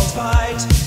fight.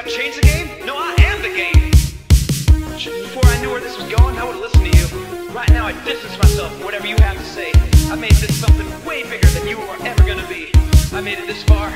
I've changed the game? No, I am the game. Before I knew where this was going, I would listen to you. Right now, I distance myself from whatever you have to say. I made this something way bigger than you are ever gonna be. I made it this far.